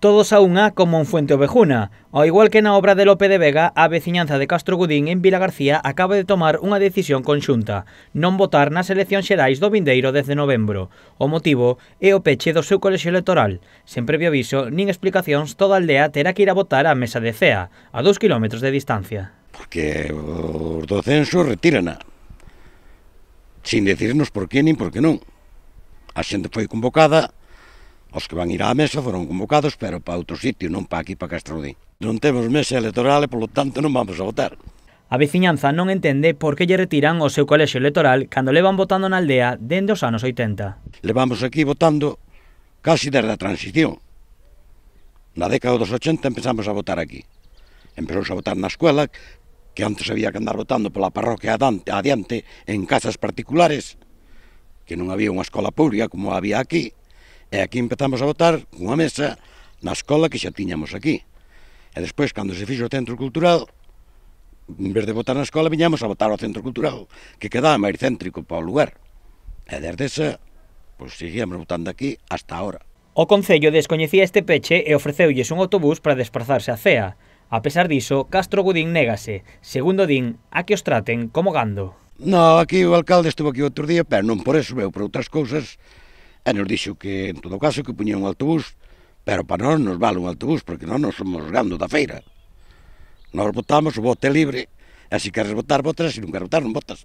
Todos a unha como en Fuente Ovejuna. Ao igual que na obra de Lope de Vega, a veciñanza de Castro Gudín en Vila García acaba de tomar unha decisión conxunta, non votar nas eleccións xerais do vindeiro 10 de novembro. O motivo é o peche do seu colexio electoral. Sen previo aviso, nin explicacións, toda a aldea terá que ir a votar á mesa de CEA, a 2 km de distancia. Porque os do censo retirana, sin decirnos por qué nin por que non. A xente foi convocada Os que van ir á mesa foron convocados, pero para outro sitio, non para aquí, para Castrodín. Non temos mesa electoral e, polo tanto, non vamos a votar. A veciñanza non entende por que lle retiran o seu colexio electoral cando levan votando na aldea dende os anos 80. Levamos aquí votando casi desde a transición. Na década dos 80 empezamos a votar aquí. Empezamos a votar na escuela, que antes había que andar votando pola parroquia adiante en casas particulares, que non había unha escola pública como había aquí, E aquí empezamos a votar cunha mesa na escola que xa tiñamos aquí. E despois, cando se fixo o centro cultural, en vez de votar na escola, viñamos a votar ao centro cultural, que quedaba máis céntrico para o lugar. E desde esa, pois, seguíamos votando aquí hasta ahora. O Concello descoñecía este peche e ofreceulles un autobús para desplazarse a CEA. A pesar diso, Castro Gudín négase, segundo din, a que os traten como gando. No, aquí o alcalde estuvo aquí outro día, pero non por eso, veu por outras cousas, e nos dixo que, en todo caso, que puñía un autobús, pero para nós nos vale un autobús, porque nós non somos gando da feira. Nós votamos o voto libre, e se queres votar, votas, e se non queres votar, non votas.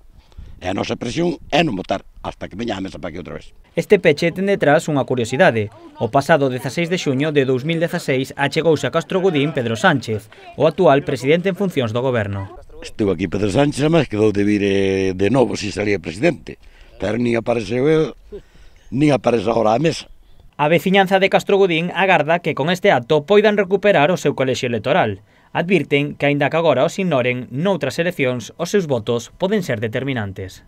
E a nosa presión é non votar hasta que veña a mesa para aquí outra vez. Este peche ten detrás unha curiosidade. O pasado 16 de xuño de 2016 achegouse a Castro Godín Pedro Sánchez, o actual presidente en funcións do goberno. Estuvo aquí Pedro Sánchez, mas quedou de vir eh, de novo se salía presidente. Pero ni apareceu eu nin aparece agora a mesa. A veciñanza de Castrogudín agarda que con este acto poidan recuperar o seu colexio electoral. Advirten que, aínda que agora os ignoren, noutras eleccións os seus votos poden ser determinantes.